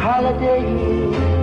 Holiday.